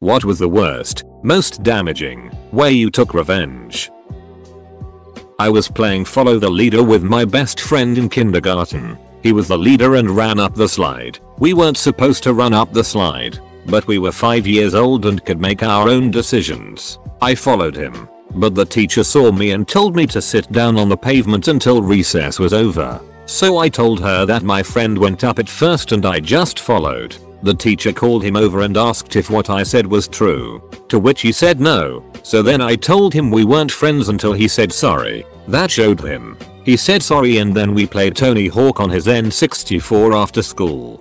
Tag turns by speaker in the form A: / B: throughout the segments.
A: What was the worst, most damaging way you took revenge? I was playing follow the leader with my best friend in kindergarten. He was the leader and ran up the slide. We weren't supposed to run up the slide, but we were 5 years old and could make our own decisions. I followed him, but the teacher saw me and told me to sit down on the pavement until recess was over. So I told her that my friend went up it first and I just followed. The teacher called him over and asked if what I said was true. To which he said no. So then I told him we weren't friends until he said sorry. That showed him. He said sorry and then we played Tony Hawk on his N64 after school.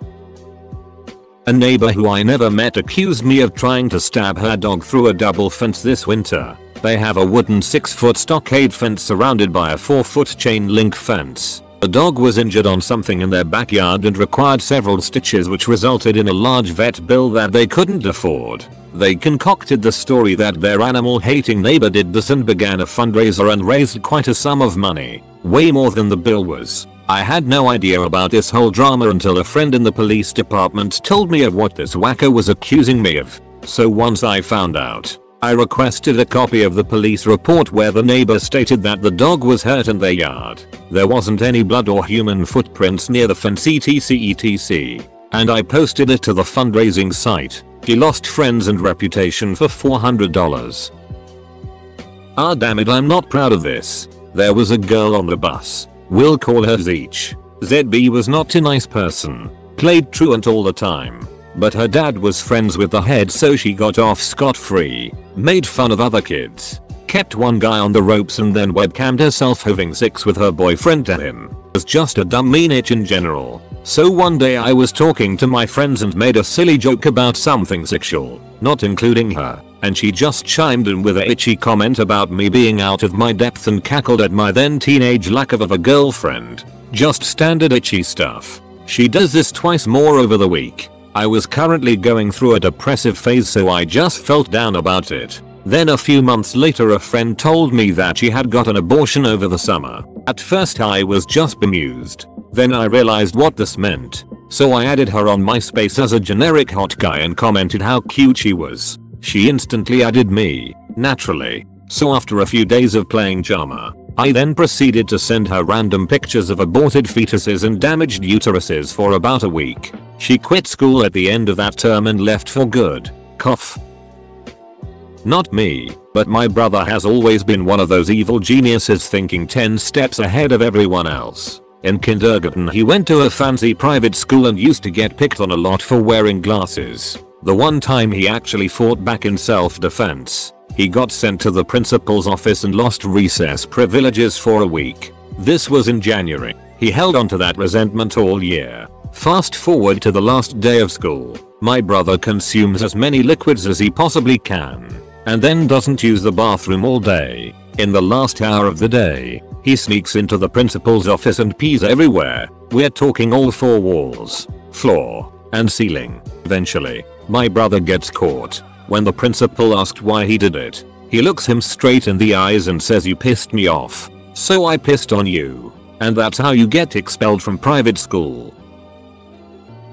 A: A neighbor who I never met accused me of trying to stab her dog through a double fence this winter. They have a wooden 6 foot stockade fence surrounded by a 4 foot chain link fence. The dog was injured on something in their backyard and required several stitches which resulted in a large vet bill that they couldn't afford. They concocted the story that their animal hating neighbor did this and began a fundraiser and raised quite a sum of money. Way more than the bill was. I had no idea about this whole drama until a friend in the police department told me of what this whacker was accusing me of. So once I found out, I requested a copy of the police report where the neighbor stated that the dog was hurt in their yard. There wasn't any blood or human footprints near the fence etc etc. And I posted it to the fundraising site. He lost friends and reputation for $400. Ah damn it I'm not proud of this. There was a girl on the bus. We'll call her Zeech. ZB was not a nice person. Played truant all the time. But her dad was friends with the head so she got off scot free. Made fun of other kids. Kept one guy on the ropes and then webcammed herself having sex with her boyfriend to him. Was just a dumb mean itch in general. So one day I was talking to my friends and made a silly joke about something sexual, not including her, and she just chimed in with a itchy comment about me being out of my depth and cackled at my then teenage lack of, of a girlfriend. Just standard itchy stuff. She does this twice more over the week. I was currently going through a depressive phase so I just felt down about it. Then a few months later a friend told me that she had got an abortion over the summer. At first I was just bemused. Then I realized what this meant. So I added her on MySpace as a generic hot guy and commented how cute she was. She instantly added me, naturally. So after a few days of playing Jama, I then proceeded to send her random pictures of aborted fetuses and damaged uteruses for about a week. She quit school at the end of that term and left for good. Cough. Not me, but my brother has always been one of those evil geniuses thinking 10 steps ahead of everyone else. In kindergarten he went to a fancy private school and used to get picked on a lot for wearing glasses. The one time he actually fought back in self-defense, he got sent to the principal's office and lost recess privileges for a week. This was in January. He held on to that resentment all year. Fast forward to the last day of school. My brother consumes as many liquids as he possibly can. And then doesn't use the bathroom all day. In the last hour of the day, he sneaks into the principal's office and pees everywhere. We're talking all four walls, floor, and ceiling. Eventually, my brother gets caught. When the principal asked why he did it, he looks him straight in the eyes and says you pissed me off. So I pissed on you. And that's how you get expelled from private school.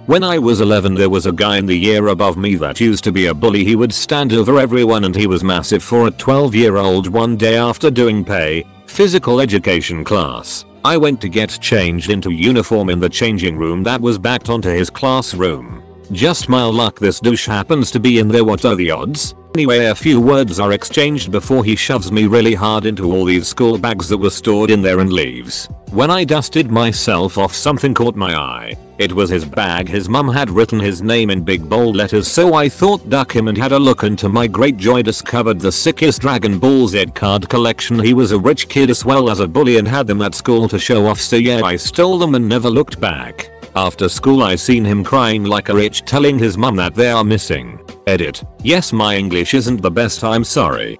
A: When I was 11 there was a guy in the year above me that used to be a bully he would stand over everyone and he was massive for a 12 year old one day after doing pay, physical education class. I went to get changed into uniform in the changing room that was backed onto his classroom. Just my luck this douche happens to be in there what are the odds? Anyway a few words are exchanged before he shoves me really hard into all these school bags that were stored in there and leaves. When I dusted myself off something caught my eye. It was his bag his mum had written his name in big bold letters so I thought duck him and had a look and to my great joy discovered the sickest Dragon Ball Z card collection he was a rich kid as well as a bully and had them at school to show off so yeah I stole them and never looked back. After school I seen him crying like a rich telling his mum that they are missing. Edit. Yes my English isn't the best I'm sorry.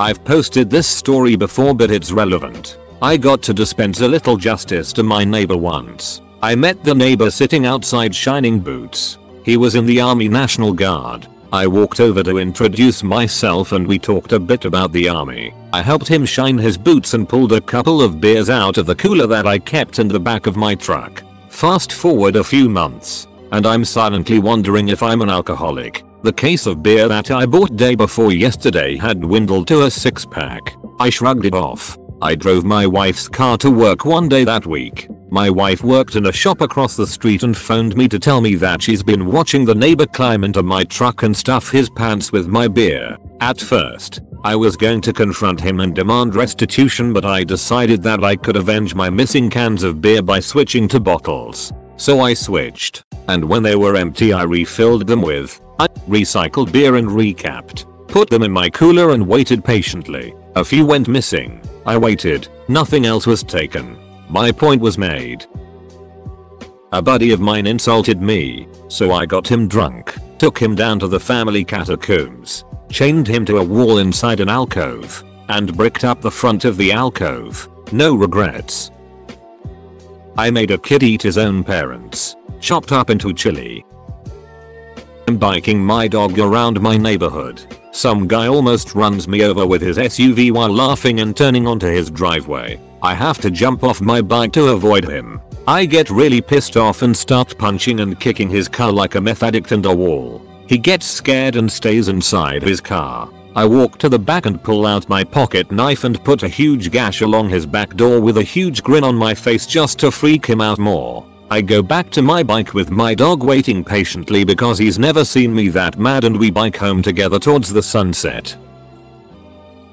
A: I've posted this story before but it's relevant. I got to dispense a little justice to my neighbor once. I met the neighbor sitting outside shining boots. He was in the army national guard. I walked over to introduce myself and we talked a bit about the army. I helped him shine his boots and pulled a couple of beers out of the cooler that I kept in the back of my truck. Fast forward a few months and I'm silently wondering if I'm an alcoholic. The case of beer that I bought day before yesterday had dwindled to a six pack. I shrugged it off. I drove my wife's car to work one day that week. My wife worked in a shop across the street and phoned me to tell me that she's been watching the neighbor climb into my truck and stuff his pants with my beer. At first, I was going to confront him and demand restitution but I decided that I could avenge my missing cans of beer by switching to bottles. So I switched, and when they were empty I refilled them with recycled beer and recapped. Put them in my cooler and waited patiently. A few went missing. I waited. Nothing else was taken. My point was made. A buddy of mine insulted me, so I got him drunk, took him down to the family catacombs, chained him to a wall inside an alcove, and bricked up the front of the alcove. No regrets. I made a kid eat his own parents, chopped up into chili, I'm biking my dog around my neighborhood. Some guy almost runs me over with his SUV while laughing and turning onto his driveway. I have to jump off my bike to avoid him. I get really pissed off and start punching and kicking his car like a meth addict and a wall. He gets scared and stays inside his car. I walk to the back and pull out my pocket knife and put a huge gash along his back door with a huge grin on my face just to freak him out more. I go back to my bike with my dog waiting patiently because he's never seen me that mad and we bike home together towards the sunset.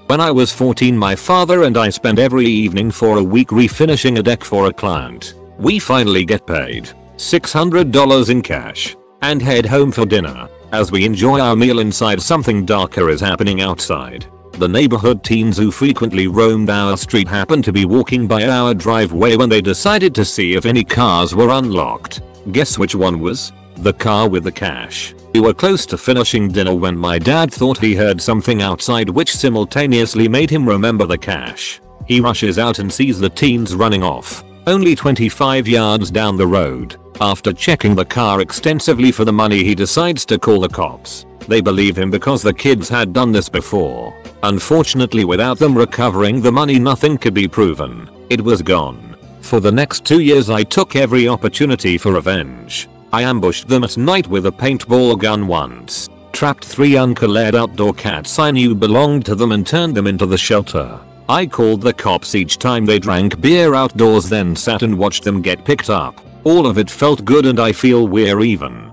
A: When I was 14 my father and I spent every evening for a week refinishing a deck for a client. We finally get paid $600 in cash and head home for dinner. As we enjoy our meal inside something darker is happening outside. The neighborhood teens who frequently roamed our street happened to be walking by our driveway when they decided to see if any cars were unlocked. Guess which one was? The car with the cash. We were close to finishing dinner when my dad thought he heard something outside which simultaneously made him remember the cash. He rushes out and sees the teens running off, only 25 yards down the road. After checking the car extensively for the money he decides to call the cops. They believe him because the kids had done this before. Unfortunately without them recovering the money nothing could be proven. It was gone. For the next two years I took every opportunity for revenge. I ambushed them at night with a paintball gun once. Trapped three uncollared outdoor cats I knew belonged to them and turned them into the shelter. I called the cops each time they drank beer outdoors then sat and watched them get picked up. All of it felt good and I feel we're even.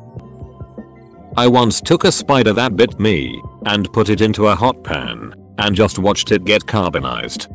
A: I once took a spider that bit me and put it into a hot pan and just watched it get carbonized.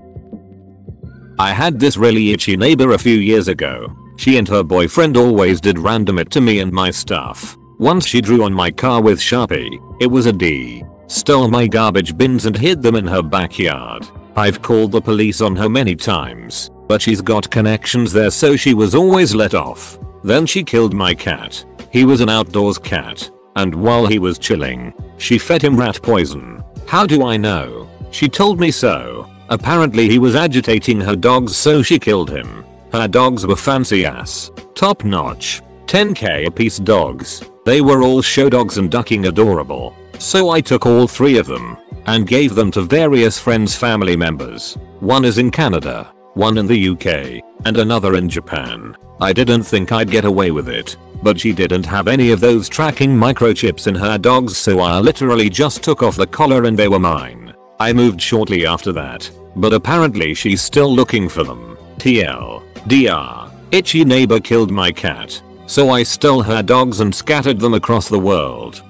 A: I had this really itchy neighbor a few years ago. She and her boyfriend always did random it to me and my stuff. Once she drew on my car with Sharpie. It was a D. Stole my garbage bins and hid them in her backyard. I've called the police on her many times, but she's got connections there so she was always let off. Then she killed my cat. He was an outdoors cat and while he was chilling, she fed him rat poison. How do I know? She told me so. Apparently he was agitating her dogs so she killed him. Her dogs were fancy ass. Top notch. 10k a piece dogs. They were all show dogs and ducking adorable. So I took all three of them and gave them to various friends family members. One is in Canada, one in the UK, and another in Japan. I didn't think I'd get away with it. But she didn't have any of those tracking microchips in her dogs so I literally just took off the collar and they were mine. I moved shortly after that. But apparently she's still looking for them. TL. DR. Itchy neighbor killed my cat. So I stole her dogs and scattered them across the world.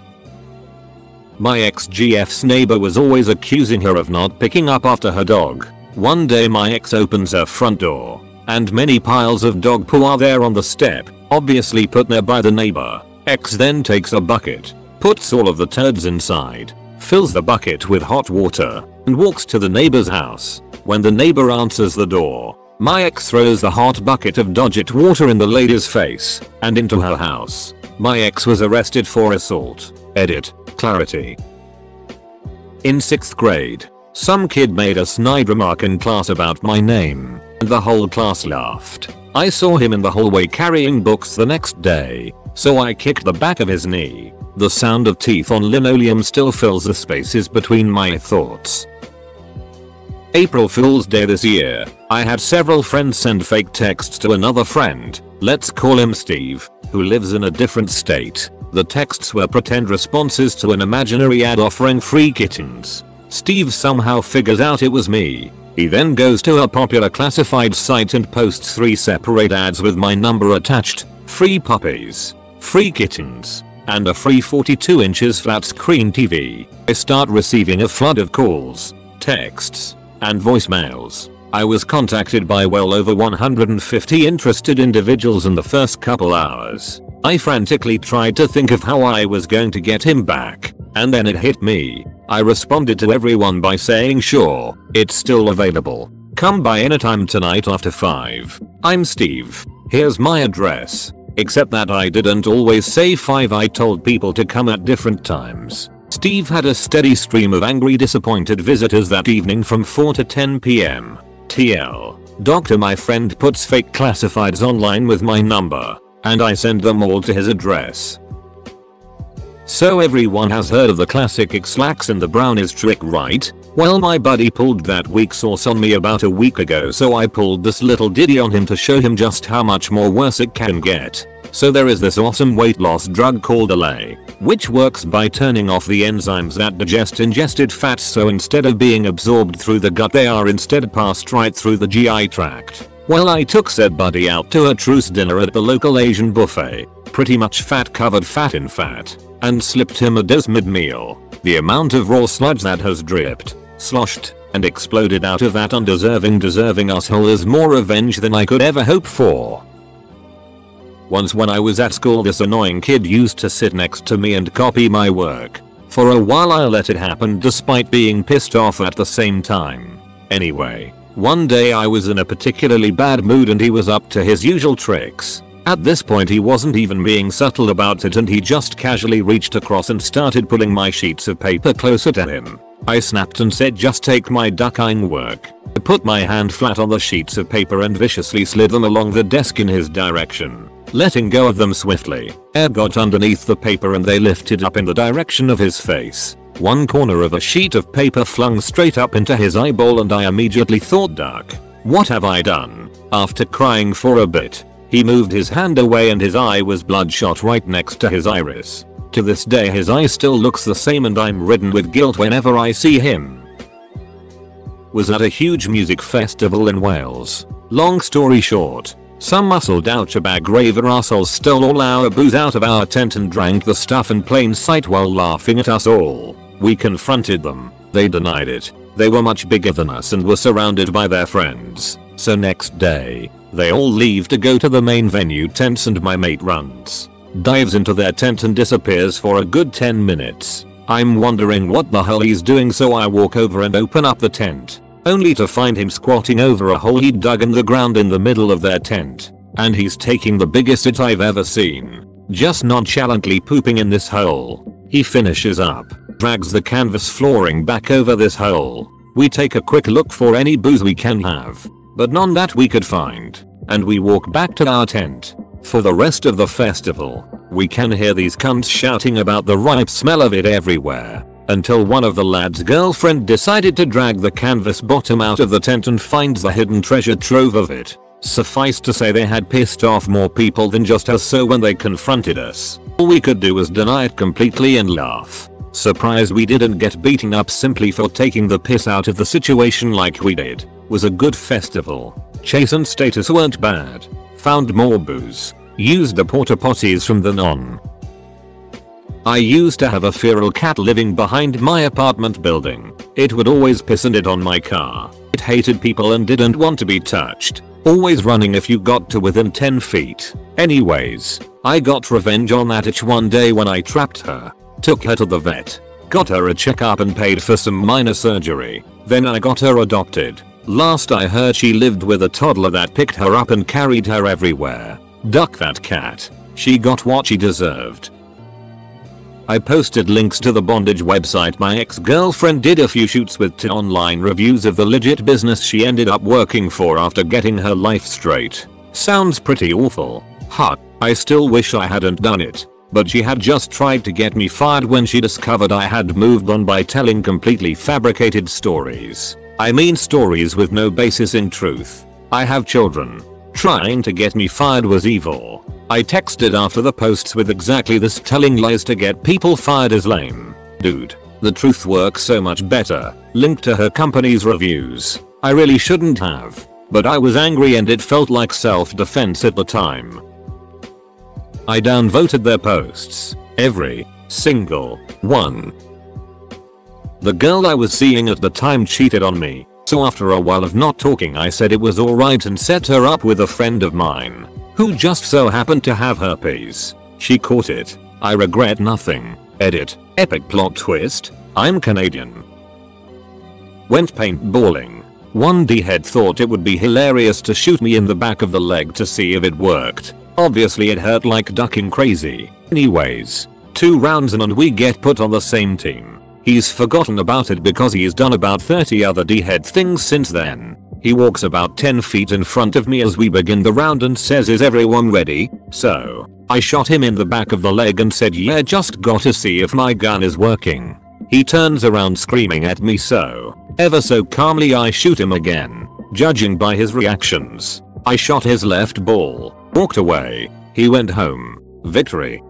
A: My ex-GF's neighbor was always accusing her of not picking up after her dog. One day my ex opens her front door, and many piles of dog poo are there on the step obviously put there by the neighbor. X then takes a bucket, puts all of the turds inside, fills the bucket with hot water, and walks to the neighbor's house. When the neighbor answers the door, my ex throws the hot bucket of dodgit water in the lady's face and into her house. My ex was arrested for assault. Edit. Clarity. In 6th grade, some kid made a snide remark in class about my name, and the whole class laughed. I saw him in the hallway carrying books the next day, so I kicked the back of his knee. The sound of teeth on linoleum still fills the spaces between my thoughts. April Fool's Day this year, I had several friends send fake texts to another friend, let's call him Steve, who lives in a different state. The texts were pretend responses to an imaginary ad offering free kittens. Steve somehow figures out it was me. He then goes to a popular classified site and posts three separate ads with my number attached. Free puppies. Free kittens. And a free 42 inches flat screen TV. I start receiving a flood of calls, texts, and voicemails. I was contacted by well over 150 interested individuals in the first couple hours. I frantically tried to think of how I was going to get him back, and then it hit me. I responded to everyone by saying sure, it's still available. Come by anytime tonight after 5. I'm Steve. Here's my address. Except that I didn't always say 5 I told people to come at different times. Steve had a steady stream of angry disappointed visitors that evening from 4 to 10 pm. TL. Doctor my friend puts fake classifieds online with my number, and I send them all to his address. So everyone has heard of the classic Ex-Lax and the brownies trick right? Well my buddy pulled that weak sauce on me about a week ago so I pulled this little ditty on him to show him just how much more worse it can get. So there is this awesome weight loss drug called Olay, which works by turning off the enzymes that digest ingested fats so instead of being absorbed through the gut they are instead passed right through the GI tract. Well I took said buddy out to a truce dinner at the local Asian buffet, pretty much fat covered fat in fat, and slipped him a dose mid-meal. The amount of raw sludge that has dripped, sloshed, and exploded out of that undeserving deserving asshole is more revenge than I could ever hope for. Once when I was at school this annoying kid used to sit next to me and copy my work. For a while I let it happen despite being pissed off at the same time. Anyway, one day I was in a particularly bad mood and he was up to his usual tricks. At this point he wasn't even being subtle about it and he just casually reached across and started pulling my sheets of paper closer to him. I snapped and said just take my duck-eyeing work. I put my hand flat on the sheets of paper and viciously slid them along the desk in his direction. Letting go of them swiftly, air got underneath the paper and they lifted up in the direction of his face. One corner of a sheet of paper flung straight up into his eyeball and I immediately thought duck. What have I done? After crying for a bit, he moved his hand away and his eye was bloodshot right next to his iris. To this day his eye still looks the same and I'm ridden with guilt whenever I see him. Was at a huge music festival in Wales. Long story short, some muscle doucher bag raver assholes stole all our booze out of our tent and drank the stuff in plain sight while laughing at us all. We confronted them. They denied it. They were much bigger than us and were surrounded by their friends. So next day, they all leave to go to the main venue tents and my mate runs. Dives into their tent and disappears for a good 10 minutes. I'm wondering what the hell he's doing so I walk over and open up the tent only to find him squatting over a hole he'd dug in the ground in the middle of their tent. And he's taking the biggest it I've ever seen. Just nonchalantly pooping in this hole. He finishes up, drags the canvas flooring back over this hole. We take a quick look for any booze we can have, but none that we could find. And we walk back to our tent. For the rest of the festival, we can hear these cunts shouting about the ripe smell of it everywhere until one of the lad's girlfriend decided to drag the canvas bottom out of the tent and find the hidden treasure trove of it. Suffice to say they had pissed off more people than just us so when they confronted us, all we could do was deny it completely and laugh. Surprise we didn't get beaten up simply for taking the piss out of the situation like we did. Was a good festival. Chase and Status weren't bad. Found more booze. Used the porta potties from the non I used to have a feral cat living behind my apartment building. It would always piss and it on my car. It hated people and didn't want to be touched. Always running if you got to within 10 feet. Anyways, I got revenge on that itch one day when I trapped her. Took her to the vet. Got her a checkup and paid for some minor surgery. Then I got her adopted. Last I heard she lived with a toddler that picked her up and carried her everywhere. Duck that cat. She got what she deserved. I posted links to the bondage website my ex-girlfriend did a few shoots with to online reviews of the legit business she ended up working for after getting her life straight. Sounds pretty awful. Huh. I still wish I hadn't done it. But she had just tried to get me fired when she discovered I had moved on by telling completely fabricated stories. I mean stories with no basis in truth. I have children. Trying to get me fired was evil. I texted after the posts with exactly this telling lies to get people fired is lame. Dude, the truth works so much better. Link to her company's reviews. I really shouldn't have. But I was angry and it felt like self-defense at the time. I downvoted their posts. Every single one. The girl I was seeing at the time cheated on me, so after a while of not talking I said it was alright and set her up with a friend of mine who just so happened to have herpes. She caught it. I regret nothing. Edit. Epic plot twist. I'm Canadian. Went paintballing. One D-head thought it would be hilarious to shoot me in the back of the leg to see if it worked. Obviously it hurt like ducking crazy. Anyways, two rounds in and we get put on the same team. He's forgotten about it because he's done about 30 other D-head things since then. He walks about 10 feet in front of me as we begin the round and says is everyone ready? So, I shot him in the back of the leg and said yeah just gotta see if my gun is working. He turns around screaming at me so, ever so calmly I shoot him again. Judging by his reactions, I shot his left ball, walked away. He went home. Victory.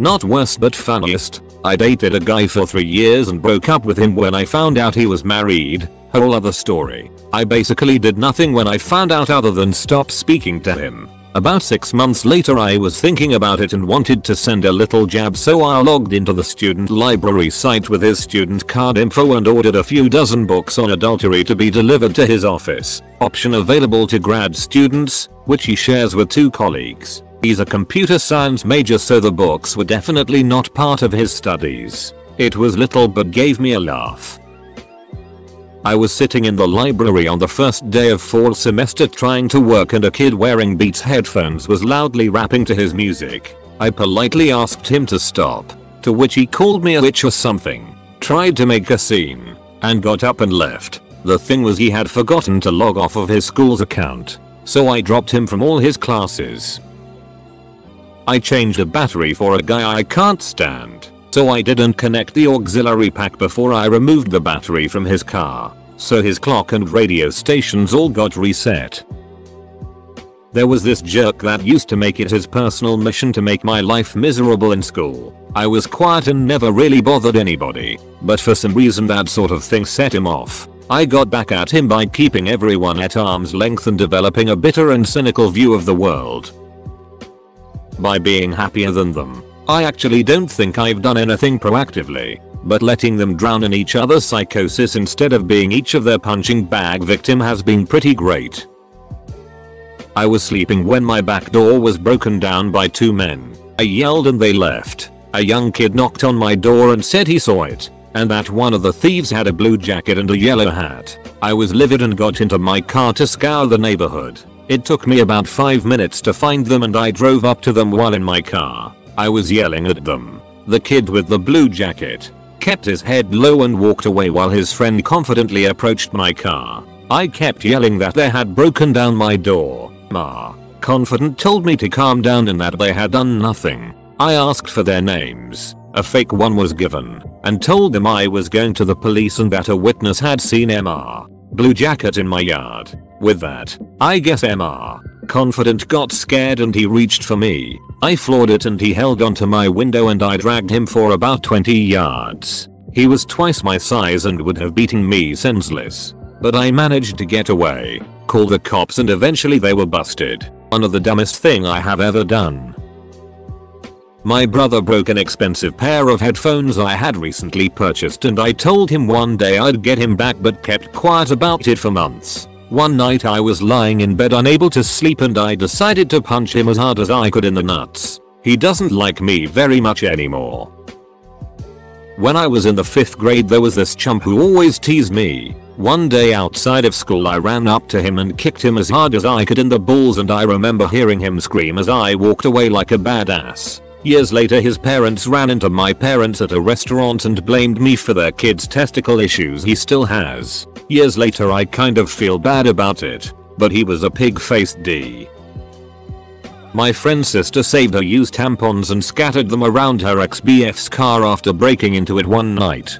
A: Not worst but funniest, I dated a guy for 3 years and broke up with him when I found out he was married, whole other story. I basically did nothing when I found out other than stop speaking to him. About 6 months later I was thinking about it and wanted to send a little jab so I logged into the student library site with his student card info and ordered a few dozen books on adultery to be delivered to his office. Option available to grad students, which he shares with two colleagues. He's a computer science major so the books were definitely not part of his studies. It was little but gave me a laugh. I was sitting in the library on the first day of fall semester trying to work and a kid wearing Beats headphones was loudly rapping to his music. I politely asked him to stop, to which he called me a witch or something, tried to make a scene, and got up and left. The thing was he had forgotten to log off of his school's account, so I dropped him from all his classes. I changed a battery for a guy I can't stand. So I didn't connect the auxiliary pack before I removed the battery from his car. So his clock and radio stations all got reset. There was this jerk that used to make it his personal mission to make my life miserable in school. I was quiet and never really bothered anybody, but for some reason that sort of thing set him off. I got back at him by keeping everyone at arm's length and developing a bitter and cynical view of the world by being happier than them. I actually don't think I've done anything proactively, but letting them drown in each other's psychosis instead of being each of their punching bag victim has been pretty great. I was sleeping when my back door was broken down by two men. I yelled and they left. A young kid knocked on my door and said he saw it, and that one of the thieves had a blue jacket and a yellow hat. I was livid and got into my car to scour the neighborhood. It took me about 5 minutes to find them and I drove up to them while in my car. I was yelling at them. The kid with the blue jacket kept his head low and walked away while his friend confidently approached my car. I kept yelling that they had broken down my door. Ma, confident told me to calm down and that they had done nothing. I asked for their names. A fake one was given and told them I was going to the police and that a witness had seen MR blue jacket in my yard. With that, I guess MR, confident got scared and he reached for me. I floored it and he held onto my window and I dragged him for about 20 yards. He was twice my size and would have beaten me senseless. But I managed to get away, call the cops and eventually they were busted. One of the dumbest thing I have ever done. My brother broke an expensive pair of headphones I had recently purchased and I told him one day I'd get him back but kept quiet about it for months. One night I was lying in bed unable to sleep and I decided to punch him as hard as I could in the nuts. He doesn't like me very much anymore. When I was in the 5th grade there was this chump who always teased me. One day outside of school I ran up to him and kicked him as hard as I could in the balls and I remember hearing him scream as I walked away like a badass. Years later his parents ran into my parents at a restaurant and blamed me for their kid's testicle issues he still has. Years later I kind of feel bad about it, but he was a pig-faced D. My friend's sister saved her used tampons and scattered them around her ex-BF's car after breaking into it one night.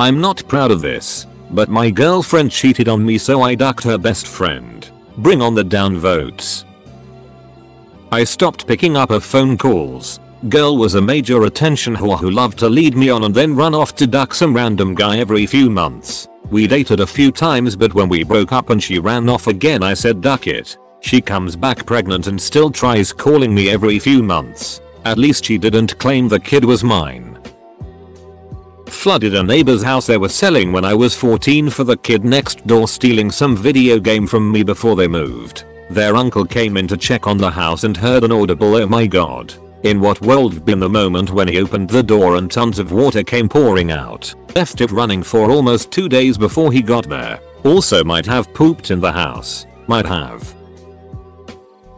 A: I'm not proud of this, but my girlfriend cheated on me so I ducked her best friend. Bring on the downvotes. I stopped picking up her phone calls. Girl was a major attention whore who loved to lead me on and then run off to duck some random guy every few months. We dated a few times but when we broke up and she ran off again I said duck it. She comes back pregnant and still tries calling me every few months. At least she didn't claim the kid was mine. Flooded a neighbor's house they were selling when I was 14 for the kid next door stealing some video game from me before they moved. Their uncle came in to check on the house and heard an audible oh my god. In what world been the moment when he opened the door and tons of water came pouring out. Left it running for almost 2 days before he got there. Also might have pooped in the house. Might have.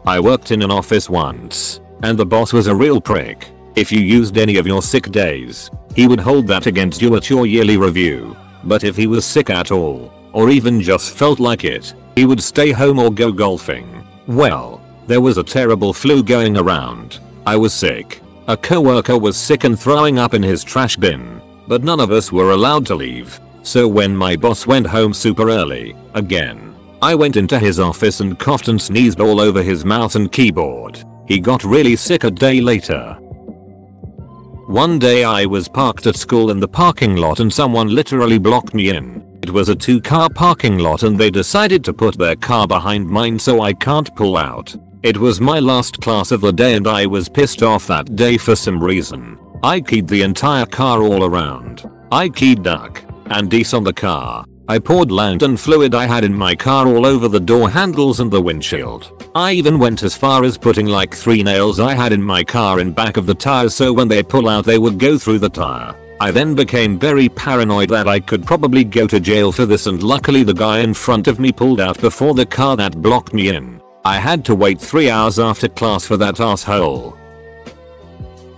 A: I worked in an office once. And the boss was a real prick. If you used any of your sick days, he would hold that against you at your yearly review. But if he was sick at all, or even just felt like it, he would stay home or go golfing. Well, there was a terrible flu going around. I was sick. A coworker was sick and throwing up in his trash bin. But none of us were allowed to leave. So when my boss went home super early, again, I went into his office and coughed and sneezed all over his mouse and keyboard. He got really sick a day later. One day I was parked at school in the parking lot and someone literally blocked me in. It was a two car parking lot and they decided to put their car behind mine so I can't pull out. It was my last class of the day and I was pissed off that day for some reason. I keyed the entire car all around. I keyed duck and dece on the car. I poured lantern fluid I had in my car all over the door handles and the windshield. I even went as far as putting like 3 nails I had in my car in back of the tires so when they pull out they would go through the tire. I then became very paranoid that I could probably go to jail for this and luckily the guy in front of me pulled out before the car that blocked me in. I had to wait 3 hours after class for that asshole.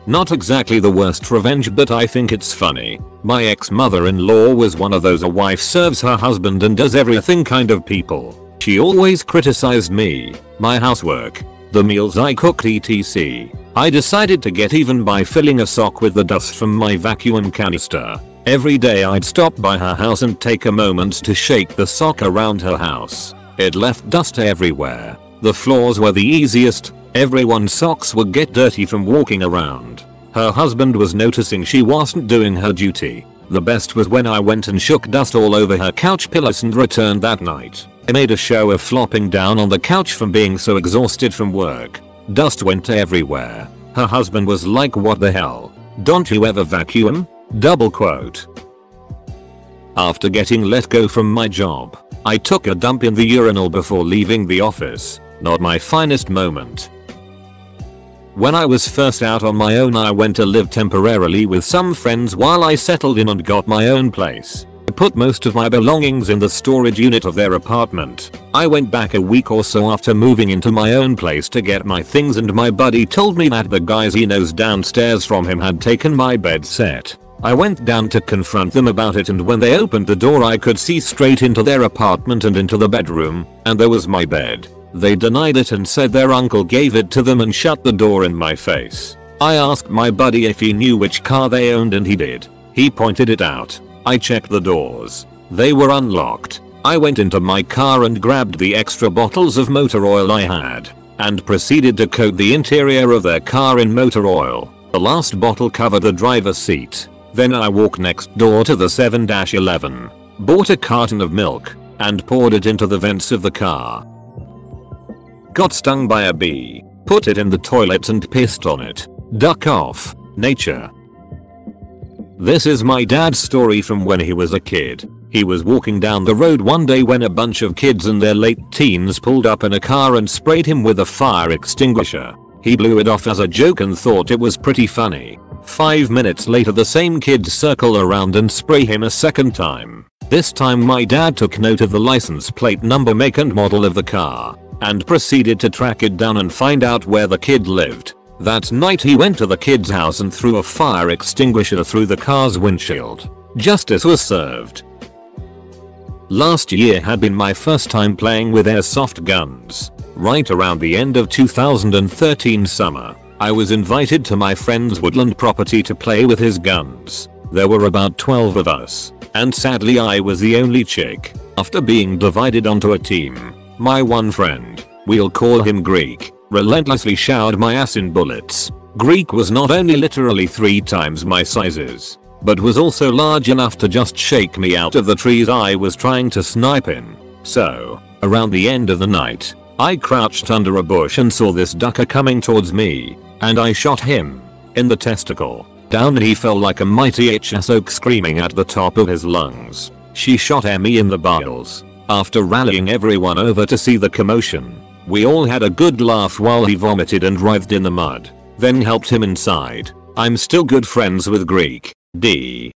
A: Not exactly the worst revenge but I think it's funny. My ex mother-in-law was one of those a wife serves her husband and does everything kind of people. She always criticized me, my housework, the meals I cooked etc. I decided to get even by filling a sock with the dust from my vacuum canister. Every day I'd stop by her house and take a moment to shake the sock around her house. It left dust everywhere. The floors were the easiest, everyone's socks would get dirty from walking around. Her husband was noticing she wasn't doing her duty. The best was when I went and shook dust all over her couch pillows and returned that night. I made a show of flopping down on the couch from being so exhausted from work. Dust went everywhere. Her husband was like what the hell? Don't you ever vacuum? Double quote. After getting let go from my job, I took a dump in the urinal before leaving the office. Not my finest moment. When I was first out on my own I went to live temporarily with some friends while I settled in and got my own place. Put most of my belongings in the storage unit of their apartment. I went back a week or so after moving into my own place to get my things and my buddy told me that the guys he knows downstairs from him had taken my bed set. I went down to confront them about it and when they opened the door I could see straight into their apartment and into the bedroom, and there was my bed. They denied it and said their uncle gave it to them and shut the door in my face. I asked my buddy if he knew which car they owned and he did. He pointed it out. I checked the doors. They were unlocked. I went into my car and grabbed the extra bottles of motor oil I had and proceeded to coat the interior of their car in motor oil. The last bottle covered the driver's seat. Then I walked next door to the 7-Eleven, bought a carton of milk, and poured it into the vents of the car. Got stung by a bee, put it in the toilet and pissed on it. Duck off, nature. This is my dad's story from when he was a kid. He was walking down the road one day when a bunch of kids in their late teens pulled up in a car and sprayed him with a fire extinguisher. He blew it off as a joke and thought it was pretty funny. Five minutes later the same kids circle around and spray him a second time. This time my dad took note of the license plate number make and model of the car and proceeded to track it down and find out where the kid lived. That night he went to the kid's house and threw a fire extinguisher through the car's windshield. Justice was served. Last year had been my first time playing with airsoft guns. Right around the end of 2013 summer, I was invited to my friend's woodland property to play with his guns. There were about 12 of us, and sadly I was the only chick. After being divided onto a team, My one friend, we'll call him Greek, relentlessly showered my ass in bullets. Greek was not only literally 3 times my sizes, but was also large enough to just shake me out of the trees I was trying to snipe in. So, around the end of the night, I crouched under a bush and saw this ducker coming towards me, and I shot him. In the testicle. Down he fell like a mighty HS oak screaming at the top of his lungs. She shot Emmy in the bowels. After rallying everyone over to see the commotion, we all had a good laugh while he vomited and writhed in the mud, then helped him inside. I'm still good friends with Greek. D.